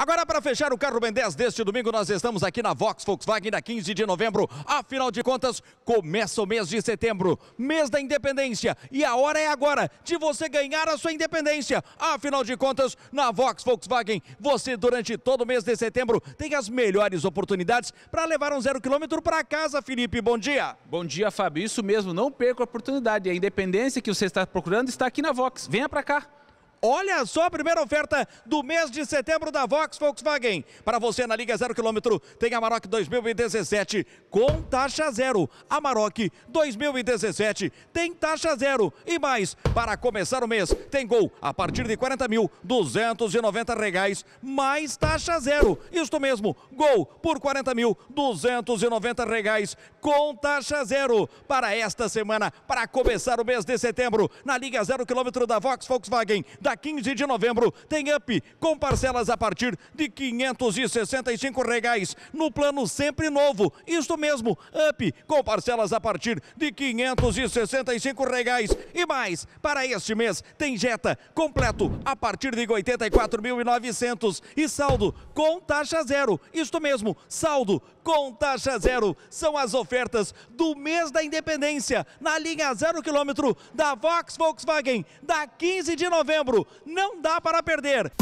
Agora, para fechar o Carro Ben 10 deste domingo, nós estamos aqui na Vox Volkswagen, da 15 de novembro. Afinal de contas, começa o mês de setembro, mês da independência. E a hora é agora de você ganhar a sua independência. Afinal de contas, na Vox Volkswagen, você durante todo o mês de setembro tem as melhores oportunidades para levar um zero quilômetro para casa, Felipe. Bom dia. Bom dia, Fábio. Isso mesmo, não perca a oportunidade. A independência que você está procurando está aqui na Vox. Venha para cá. Olha só a primeira oferta do mês de setembro da Vox Volkswagen. Para você na Liga Zero Quilômetro, tem a Maroc 2017 com taxa zero. A Maroc 2017 tem taxa zero. E mais, para começar o mês, tem Gol a partir de 40 mil, 290 reais, mais taxa zero. Isto mesmo, Gol por 40 mil, 290 reais, com taxa zero. Para esta semana, para começar o mês de setembro, na Liga Zero Quilômetro da Vox Volkswagen, da da 15 de novembro. Tem up com parcelas a partir de 565 reais no plano sempre novo. Isto mesmo, up com parcelas a partir de 565 reais e mais. Para este mês tem Jetta completo a partir de 84.900 e saldo com taxa zero. Isto mesmo, saldo com taxa zero. São as ofertas do mês da independência na linha zero quilômetro da Vox Volkswagen da 15 de novembro não dá para perder.